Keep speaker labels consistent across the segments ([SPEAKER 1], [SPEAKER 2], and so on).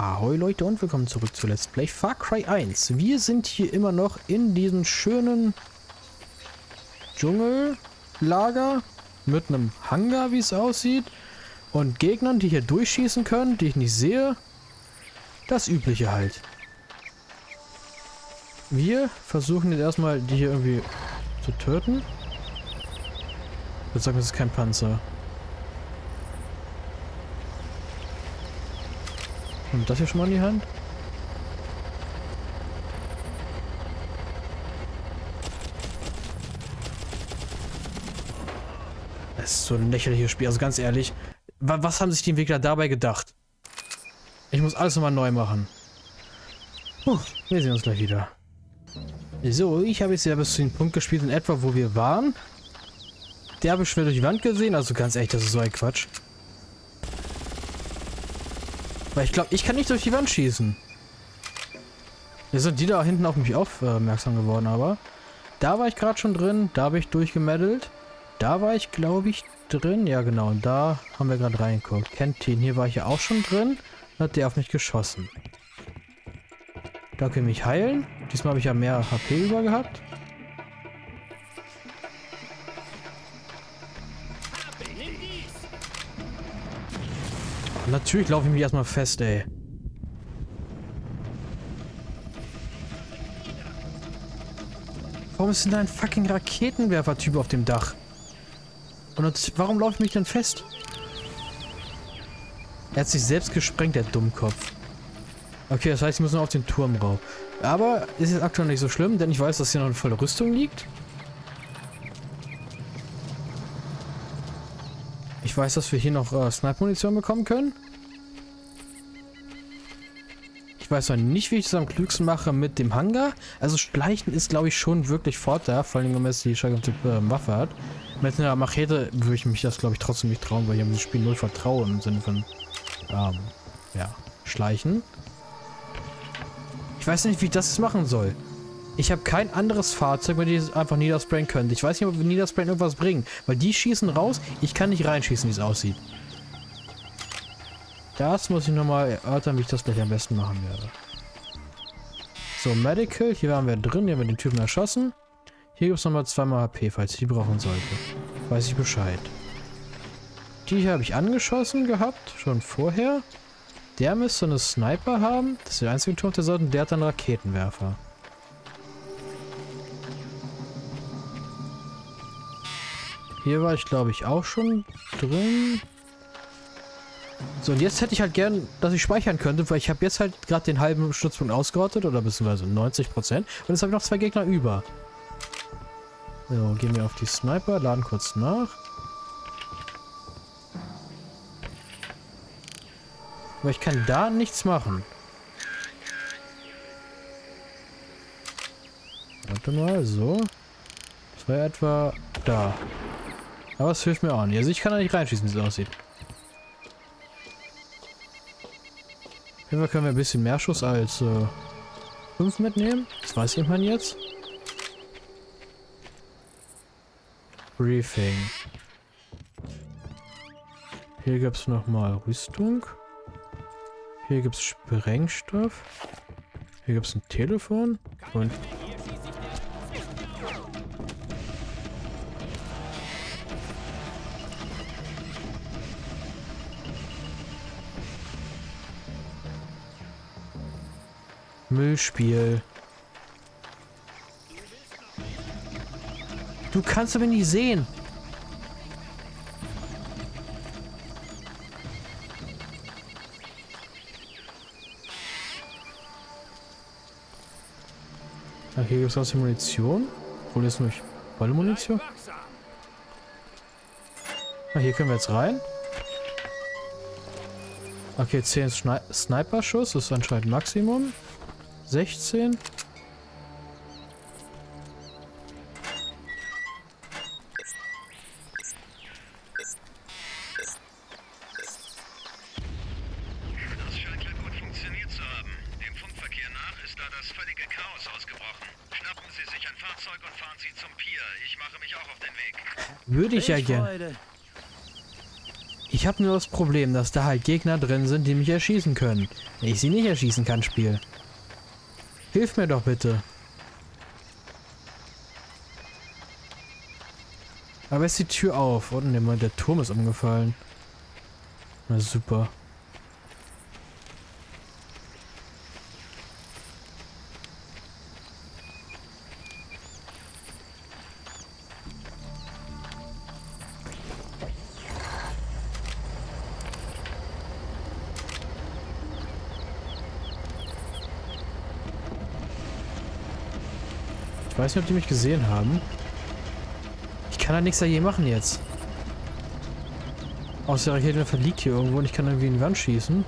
[SPEAKER 1] Ahoi Leute und willkommen zurück zu Let's Play Far Cry 1. Wir sind hier immer noch in diesem schönen Dschungellager mit einem Hangar, wie es aussieht. Und Gegnern, die hier durchschießen können, die ich nicht sehe. Das Übliche halt. Wir versuchen jetzt erstmal, die hier irgendwie zu töten. Ich würde sagen, das ist kein Panzer. Und das hier schon mal in die Hand? Das ist so ein lächerliches Spiel. Also ganz ehrlich, wa was haben sich die Entwickler dabei gedacht? Ich muss alles nochmal neu machen. Puh, wir sehen uns gleich wieder. So, ich habe jetzt ja bis zu dem Punkt gespielt, in etwa, wo wir waren. Der habe ich schnell durch die Wand gesehen. Also ganz ehrlich, das ist so ein Quatsch. Weil ich glaube, ich kann nicht durch die Wand schießen. Jetzt sind die da hinten auf mich aufmerksam geworden, aber... Da war ich gerade schon drin, da habe ich durchgemeddelt. Da war ich, glaube ich, drin. Ja, genau. Und da haben wir gerade reingeguckt. Kentin, hier war ich ja auch schon drin. Hat der auf mich geschossen. Da können wir mich heilen. Diesmal habe ich ja mehr HP über gehabt. Natürlich laufe ich mich erstmal fest, ey. Warum ist denn da ein fucking Raketenwerfer-Typ auf dem Dach? Und warum laufe ich mich denn fest? Er hat sich selbst gesprengt, der Dummkopf. Okay, das heißt, ich muss noch auf den Turm rauf. Aber ist jetzt aktuell nicht so schlimm, denn ich weiß, dass hier noch eine volle Rüstung liegt. Weiß, dass wir hier noch äh, Sniper-Munition bekommen können. Ich weiß noch nicht, wie ich das am klügsten mache mit dem Hangar. Also Schleichen ist, glaube ich, schon wirklich Vorteil. Vor allem, wenn man jetzt die Shotgun-Typ äh, Waffe hat. Mit einer Machete würde ich mich das, glaube ich, trotzdem nicht trauen, weil ich am Spiel null vertraue im Sinne von, ähm, ja, Schleichen. Ich weiß nicht, wie ich das machen soll. Ich habe kein anderes Fahrzeug, mit dem ich einfach niedersprayen könnte. Ich weiß nicht, ob Niedersprayen irgendwas bringt. Weil die schießen raus, ich kann nicht reinschießen, wie es aussieht. Das muss ich nochmal erörtern, wie ich das gleich am besten machen werde. So, Medical. Hier waren wir drin. Hier haben wir den Typen erschossen. Hier gibt es nochmal zweimal HP, falls ich die brauchen sollte. Weiß ich Bescheid. Die hier habe ich angeschossen gehabt, schon vorher. Der müsste eine Sniper haben. Das ist der einzige Turm, der sollte. Der hat einen Raketenwerfer. Hier war ich, glaube ich, auch schon drin. So, und jetzt hätte ich halt gern, dass ich speichern könnte, weil ich habe jetzt halt gerade den halben Stützpunkt ausgerottet, oder beziehungsweise 90%. Und jetzt habe ich noch zwei Gegner über. So, gehen wir auf die Sniper, laden kurz nach. Aber ich kann da nichts machen. Warte mal, so. Das war etwa da. Aber es hilft mir auch nicht. Also ich kann da nicht reinschießen, wie es aussieht. Auf jeden Fall können wir ein bisschen mehr Schuss als äh, 5 mitnehmen. Das weiß jemand jetzt. Briefing. Hier gibt es nochmal Rüstung. Hier gibt es Sprengstoff. Hier gibt es ein Telefon. Und Müllspiel. Du kannst aber nicht sehen. Ach, hier gibt es auch Munition. Obwohl ist nur volle Munition. Ah, hier können wir jetzt rein. Okay, 10 Schni Sniper-Schuss ist anscheinend Maximum. 16. Würde ich ja gern. Ich habe nur das Problem, dass da halt Gegner drin sind, die mich erschießen können. Ich sie nicht erschießen kann, Spiel. Hilf mir doch bitte. Aber ist die Tür auf. Oh, der Turm ist umgefallen. Na super. Ich weiß nicht, ob die mich gesehen haben. Ich kann da nichts dagegen machen jetzt. Außer der Rakete verliegt hier irgendwo und ich kann irgendwie in die Wand schießen.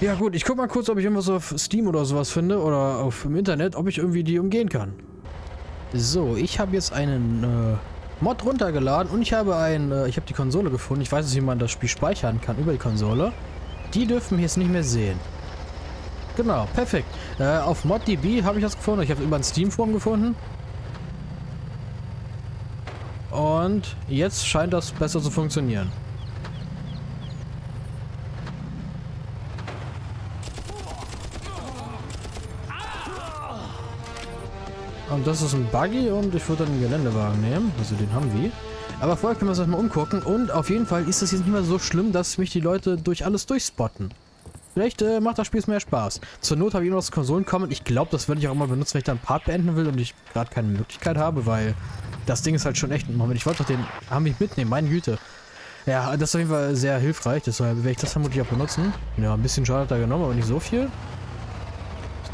[SPEAKER 1] Ja gut, ich guck mal kurz, ob ich irgendwas auf Steam oder sowas finde oder auf dem Internet, ob ich irgendwie die umgehen kann. So, ich habe jetzt einen äh, Mod runtergeladen und ich habe ein, äh, ich habe die Konsole gefunden. Ich weiß nicht, wie man das Spiel speichern kann über die Konsole. Die dürfen wir jetzt nicht mehr sehen. Genau, perfekt. Äh, auf ModDB habe ich das gefunden. Ich habe es über ein Steam-Forum gefunden. Und jetzt scheint das besser zu funktionieren. Und das ist ein Buggy und ich würde dann einen Geländewagen nehmen. Also den haben wir. Aber vorher können wir uns erstmal umgucken. Und auf jeden Fall ist das jetzt nicht mehr so schlimm, dass mich die Leute durch alles durchspotten. Vielleicht äh, macht das Spiel mehr Spaß. Zur Not habe ich noch das Konsolen kommen. Ich glaube, das werde ich auch immer benutzen, wenn ich dann einen Part beenden will und ich gerade keine Möglichkeit habe, weil das Ding ist halt schon echt... Moment, ich wollte doch den... Haben mich mitnehmen, meine Güte. Ja, das ist auf jeden Fall sehr hilfreich, deshalb werde ich das vermutlich auch benutzen. Ja, ein bisschen Schaden hat er genommen, aber nicht so viel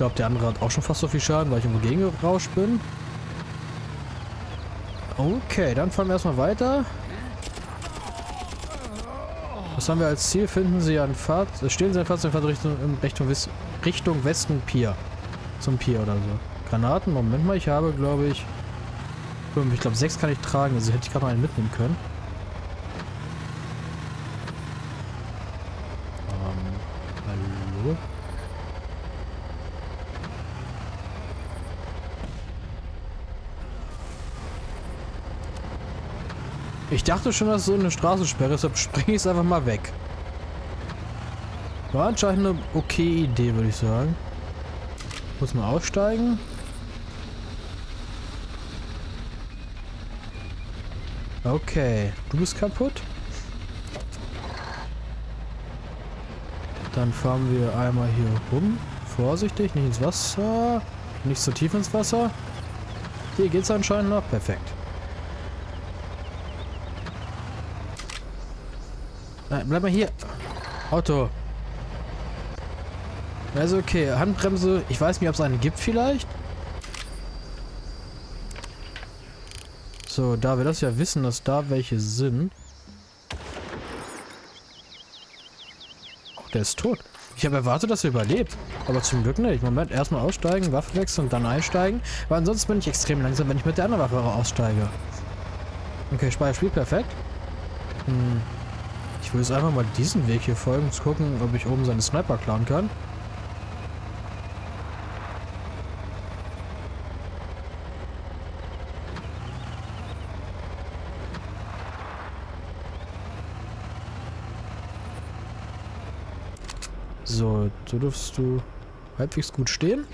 [SPEAKER 1] glaube, der andere hat auch schon fast so viel Schaden, weil ich irgendwo gegengerauscht bin. Okay, dann fahren wir erstmal weiter. Was haben wir als Ziel? Finden Sie ein Fahrt... Stehen Sie ein Fahrzeug in Richtung, Richtung, Richtung Westen Pier. Zum Pier oder so. Granaten, Moment mal, ich habe, glaube ich... Ich glaube, sechs kann ich tragen, also hätte ich gerade mal einen mitnehmen können. Ich dachte schon, dass es so eine Straßensperre ist, deshalb springe ich es einfach mal weg. War anscheinend eine okay Idee, würde ich sagen. Muss mal aussteigen. Okay, du bist kaputt. Dann fahren wir einmal hier rum. Vorsichtig, nicht ins Wasser. Nicht so tief ins Wasser. Hier geht's anscheinend noch. Perfekt. Nein, bleib mal hier. Auto. Also okay, Handbremse. Ich weiß nicht, ob es eine gibt vielleicht. So, da wir das ja wissen, dass da welche sind. Oh, der ist tot. Ich habe erwartet, dass er überlebt. Aber zum Glück nicht. Moment, erstmal aussteigen, Waffe wechseln und dann einsteigen. Weil ansonsten bin ich extrem langsam, wenn ich mit der anderen Waffe aussteige. Okay, Speicherspiel, perfekt. Hm. Ich will jetzt einfach mal diesen Weg hier folgen, zu gucken, ob ich oben seine Sniper klauen kann. So, so dürfst du halbwegs gut stehen.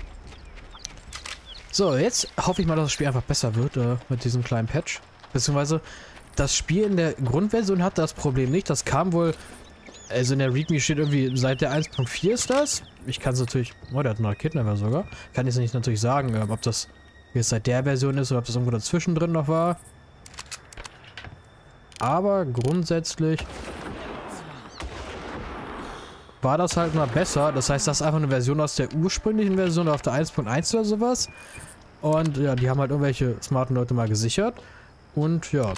[SPEAKER 1] So, jetzt hoffe ich mal, dass das Spiel einfach besser wird äh, mit diesem kleinen Patch. Beziehungsweise das Spiel in der Grundversion hat das Problem nicht. Das kam wohl, also in der README steht irgendwie seit der 1.4 ist das. Ich kann es natürlich, oh, der hat einen Kidnapper sogar. Kann ich es nicht natürlich sagen, ähm, ob das jetzt seit der Version ist oder ob das irgendwo dazwischen drin noch war. Aber grundsätzlich war das halt mal besser. Das heißt, das ist einfach eine Version aus der ursprünglichen Version auf der 1.1 oder sowas. Und ja, die haben halt irgendwelche smarten Leute mal gesichert. Und ja,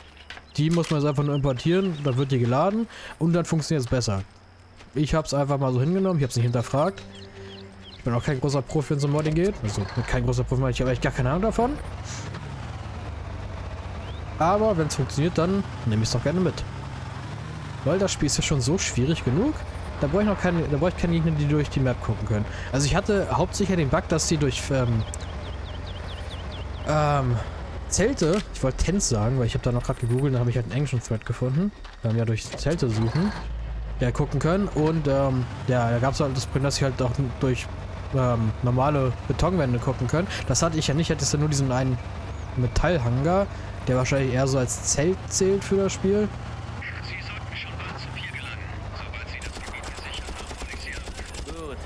[SPEAKER 1] die muss man jetzt einfach nur importieren, dann wird die geladen und dann funktioniert es besser. Ich habe es einfach mal so hingenommen, ich habe es nicht hinterfragt. Ich bin auch kein großer Profi, wenn es um Modding geht. Also kein großer Profi, ich habe echt gar keine Ahnung davon. Aber wenn es funktioniert, dann nehme ich es doch gerne mit. Weil das Spiel ist ja schon so schwierig genug. da brauche ich noch keine, da brauche ich keine Gegner, die durch die Map gucken können. Also ich hatte hauptsächlich den Bug, dass die durch ähm, ähm, Zelte, ich wollte Tents sagen, weil ich habe da noch gerade gegoogelt, da habe ich halt einen englischen Thread gefunden. Wir haben ja durch Zelte suchen, ja, gucken können und ähm, ja, da gab es halt das Problem, dass ich halt auch durch ähm, normale Betonwände gucken können. Das hatte ich ja nicht, ich hatte ja nur diesen einen Metallhanger, der wahrscheinlich eher so als Zelt zählt für das Spiel.
[SPEAKER 2] Sie sollten schon bald zu viel gelangen, sobald Sie das Gebiet gesichert haben, Polizia.
[SPEAKER 3] Gut.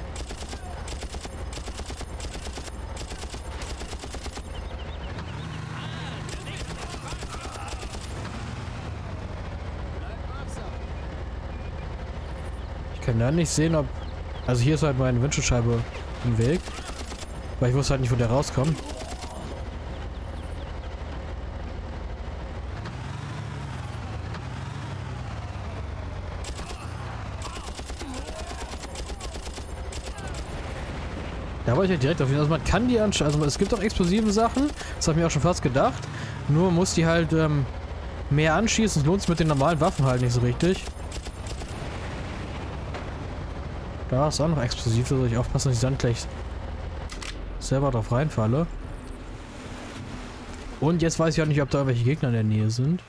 [SPEAKER 1] Ich kann da nicht sehen, ob... Also hier ist halt meine Windschutzscheibe im Weg. Weil ich wusste halt nicht, wo der rauskommt. Da wollte ich ja direkt auf ihn. Also man kann die ansch Also es gibt auch explosive Sachen. Das habe ich mir auch schon fast gedacht. Nur muss die halt ähm, mehr anschießen. Es lohnt sich mit den normalen Waffen halt nicht so richtig. Da ist auch noch explosiv. Da soll ich aufpassen, dass ich dann gleich selber drauf reinfalle. Und jetzt weiß ich auch nicht, ob da irgendwelche Gegner in der Nähe sind.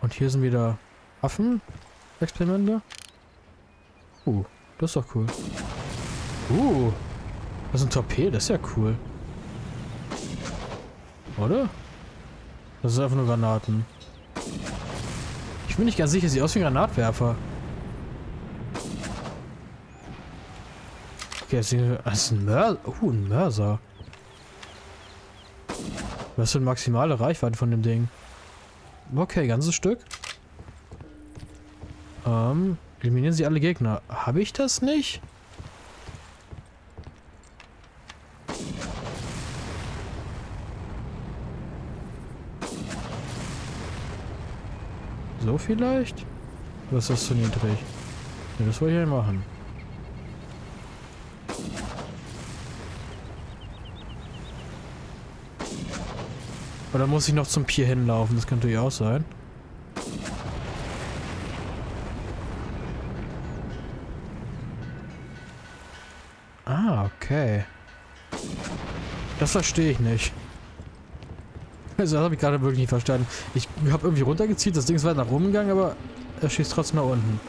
[SPEAKER 1] Und hier sind wieder Waffen-Experimente. Uh, das ist doch cool. Uh, das ist ein Torpedo, das ist ja cool. Oder? Das ist einfach nur Granaten. Ich bin nicht ganz sicher, sieht aus wie ein Granatwerfer. Okay, das ist ein Mörser. Uh, ein Mörser. Was für eine maximale Reichweite von dem Ding? Okay, ganzes Stück. Ähm, eliminieren Sie alle Gegner. Habe ich das nicht? So vielleicht? Oder ist das zu niedrig? Ja, das wollte ich ja machen. Oder muss ich noch zum Pier hinlaufen? Das könnte ja auch sein. Ah, okay. Das verstehe ich nicht. Also das habe ich gerade wirklich nicht verstanden. Ich habe irgendwie runtergezielt, das Ding ist weit nach oben gegangen, aber er schießt trotzdem nach unten.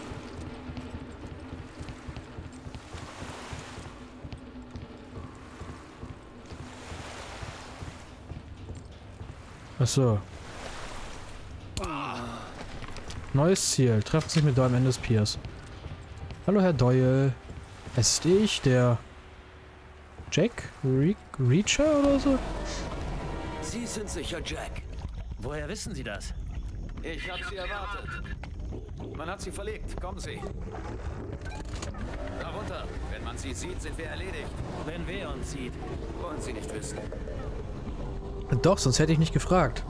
[SPEAKER 1] Achso. Neues Ziel. Treffen sich mit Doyle am Ende des Piers. Hallo, Herr Doyle. Es ist ich, der Jack Re Reacher oder so?
[SPEAKER 3] Sie sind sicher Jack. Woher wissen Sie das?
[SPEAKER 4] Ich habe sie erwartet. Man hat sie verlegt. Kommen Sie. Darunter. Wenn man sie sieht, sind wir erledigt.
[SPEAKER 3] Wenn wer uns sieht.
[SPEAKER 4] Wollen Sie nicht wissen.
[SPEAKER 1] Doch, sonst hätte ich nicht gefragt.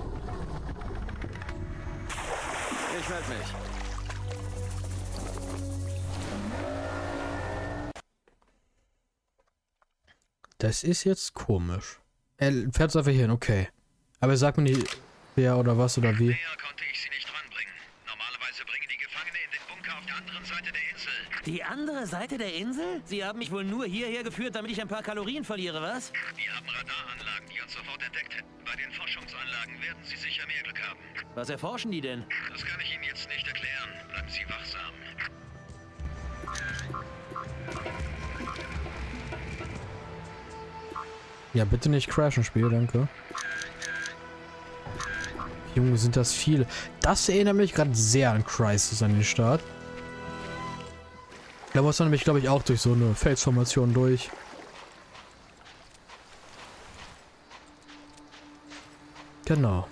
[SPEAKER 4] Ich melde mich.
[SPEAKER 1] Das ist jetzt komisch. Er fährt es einfach hin, okay. Aber er sagt mir nicht, wer oder was oder wie.
[SPEAKER 2] Näher konnte ich sie nicht ranbringen. Normalerweise bringen die Gefangene in den Bunker auf der anderen Seite der Insel.
[SPEAKER 3] Die andere Seite der Insel? Sie haben mich wohl nur hierher geführt, damit ich ein paar Kalorien verliere, was?
[SPEAKER 2] Die haben Radaranlagen, die uns sofort entdeckt hätten. Bei den Forschungsanlagen werden sie sicher mehr Glück haben.
[SPEAKER 3] Was erforschen die denn?
[SPEAKER 2] Das kann ich Ihnen jetzt nicht erklären. Bleiben Sie wachsam.
[SPEAKER 1] Ja, bitte nicht crashen, Spiel, danke. Junge, sind das viele. Das erinnert mich gerade sehr an Crisis an den Start. Da muss man nämlich, glaube ich, auch durch so eine Felsformation durch. Genau.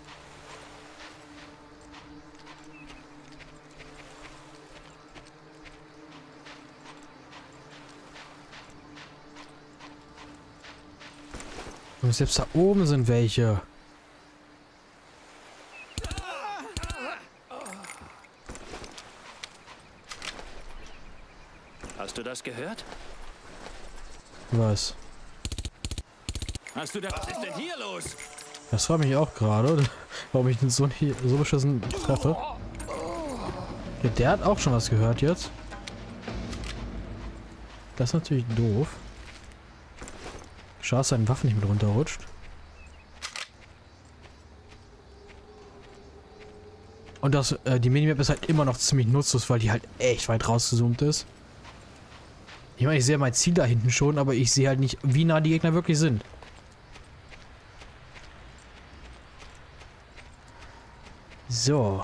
[SPEAKER 1] Und selbst da oben sind welche.
[SPEAKER 3] Hast du das gehört?
[SPEAKER 1] Was?
[SPEAKER 4] Hast du das? Was ist denn hier los?
[SPEAKER 1] Das frage mich auch gerade, warum ich den so, hier, so beschissen treffe. Ja, der hat auch schon was gehört jetzt. Das ist natürlich doof. Schade, dass seine Waffe nicht mit runterrutscht. Und das, äh, die Minimap ist halt immer noch ziemlich nutzlos, weil die halt echt weit rausgezoomt ist. Ich meine, ich sehe mein Ziel da hinten schon, aber ich sehe halt nicht, wie nah die Gegner wirklich sind. So.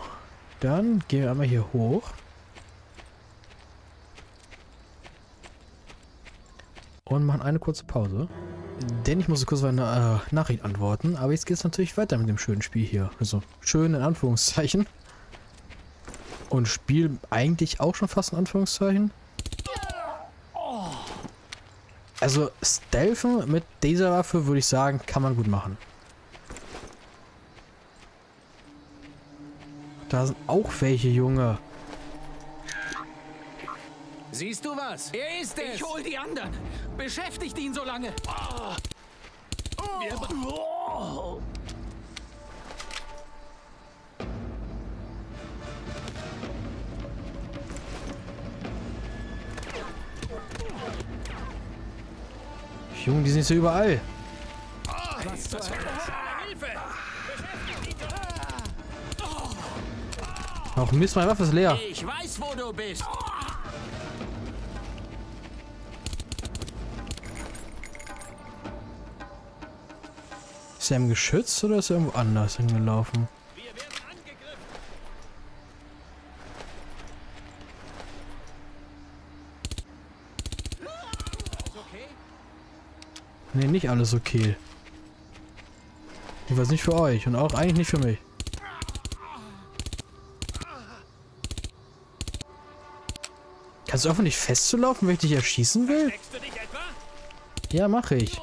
[SPEAKER 1] Dann gehen wir einmal hier hoch. Und machen eine kurze Pause. Denn ich muss kurz eine äh, Nachricht antworten. Aber jetzt geht es natürlich weiter mit dem schönen Spiel hier. Also schön in Anführungszeichen. Und Spiel eigentlich auch schon fast in Anführungszeichen. Also Stealthen mit dieser Waffe würde ich sagen, kann man gut machen. Da sind auch welche, Junge.
[SPEAKER 4] Siehst du was? Er ist es!
[SPEAKER 5] Ich hol die anderen. Beschäftigt ihn so lange.
[SPEAKER 1] Junge, die sind so überall. Ach Mist, meine Waffe ist leer.
[SPEAKER 5] Ich weiß, wo du bist.
[SPEAKER 1] Ist er im Geschütz oder ist er irgendwo anders hingelaufen? Nee, nicht alles okay. Jedenfalls nicht für euch und auch eigentlich nicht für mich. Kannst du einfach nicht festzulaufen, wenn ich dich erschießen will? Ja, mache ich.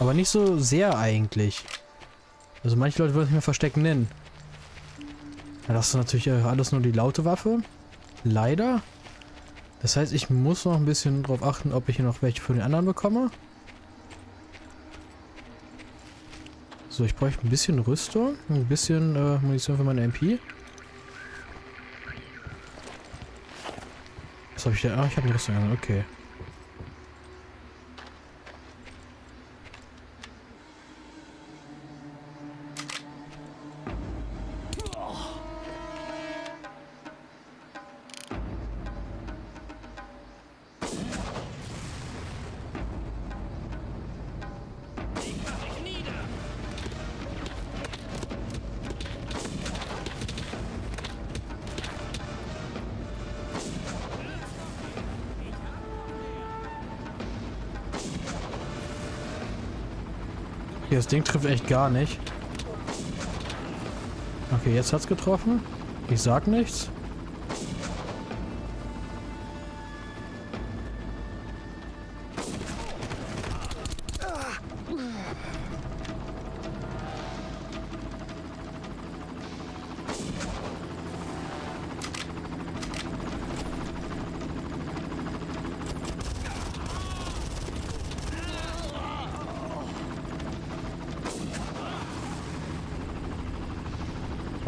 [SPEAKER 1] Aber nicht so sehr eigentlich. Also manche Leute würden es mir Verstecken nennen. Ja, das ist natürlich äh, alles nur die laute Waffe. Leider. Das heißt, ich muss noch ein bisschen darauf achten, ob ich hier noch welche für den anderen bekomme. So, ich bräuchte ein bisschen Rüstung, ein bisschen äh, Munition für meine MP. Habe ich da? Ah, ich habe eine Rüstung. Okay. Okay, das Ding trifft echt gar nicht. Okay, jetzt hat's getroffen. Ich sag nichts.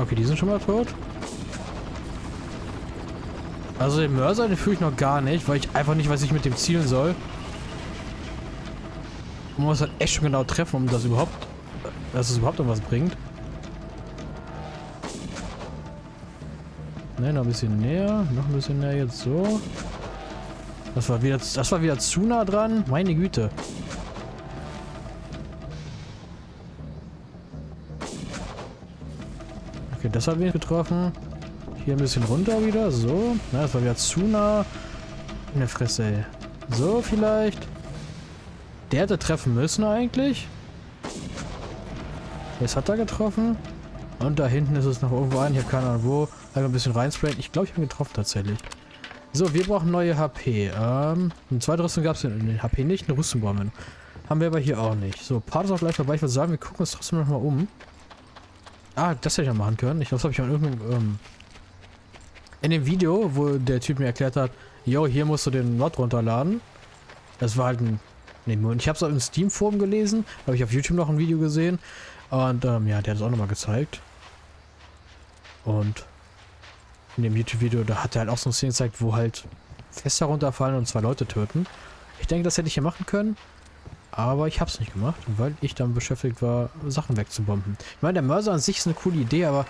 [SPEAKER 1] Okay, die sind schon mal tot. Also den Mörser, den fühle ich noch gar nicht, weil ich einfach nicht weiß, ich mit dem zielen soll. Man muss halt echt schon genau treffen, um das überhaupt, dass es überhaupt irgendwas bringt. Ne, noch ein bisschen näher, noch ein bisschen näher jetzt so. Das war wieder, das war wieder zu nah dran. Meine Güte. Okay, das hat mich getroffen. Hier ein bisschen runter wieder. So. Na, das war wieder zu nah. In der Fresse, ey. So, vielleicht. Der hätte treffen müssen eigentlich. Jetzt hat er getroffen. Und da hinten ist es noch irgendwo ein. Ich habe keine Ahnung wo. Einfach ein bisschen reinsprayen. Ich glaube, ich habe ihn getroffen tatsächlich. So, wir brauchen neue HP. Ähm, eine zweite Rüstung gab es in den HP nicht. Eine Rüstung brauchen wir. Haben wir aber hier auch nicht. So, Part ist auch gleich vorbei. Ich würde sagen, wir gucken uns trotzdem noch mal um. Ah, das hätte ich noch machen können. Ich glaube, das habe ich mal irgendeinem, ähm, in dem Video, wo der Typ mir erklärt hat, yo, hier musst du den Mod runterladen. Das war halt ein, nee, ich habe es auch im Steam-Forum gelesen, habe ich auf YouTube noch ein Video gesehen und ähm, ja, der hat es auch nochmal gezeigt. Und in dem YouTube-Video, da hat er halt auch so eine Szene gezeigt, wo halt Fässer runterfallen und zwei Leute töten. Ich denke, das hätte ich hier machen können. Aber ich habe es nicht gemacht, weil ich dann beschäftigt war, Sachen wegzubomben. Ich meine, der Mörser an sich ist eine coole Idee, aber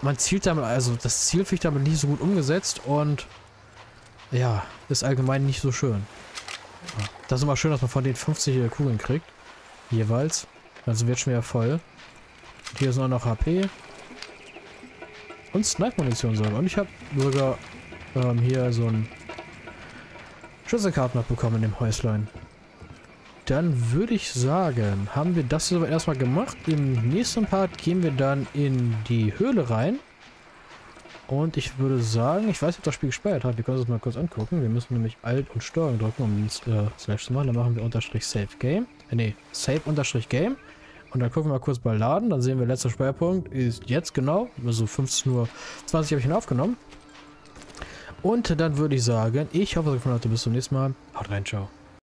[SPEAKER 1] man zielt damit, also das Ziel finde ich damit nicht so gut umgesetzt und ja, ist allgemein nicht so schön. Das ist immer schön, dass man von den 50 Kugeln kriegt. Jeweils. Also wird schon wieder voll. Hier ist noch HP. Und Snipe-Munition sogar. Und ich habe sogar ähm, hier so ein Schlüsselkarten noch bekommen in dem Häuslein. Dann würde ich sagen, haben wir das soweit erstmal gemacht. Im nächsten Part gehen wir dann in die Höhle rein. Und ich würde sagen, ich weiß nicht, ob das Spiel gespeichert hat. Wir können uns das mal kurz angucken. Wir müssen nämlich Alt und Steuerung drücken, um den äh, Slash zu machen. Dann machen wir unterstrich Save Game. Äh, nee, Save unterstrich Game. Und dann gucken wir mal kurz bei Laden. Dann sehen wir, letzter Speicherpunkt ist jetzt genau. Also 15.20 Uhr habe ich ihn aufgenommen. Und dann würde ich sagen, ich hoffe, es gefallen hat. Bis zum nächsten Mal. Haut rein, ciao.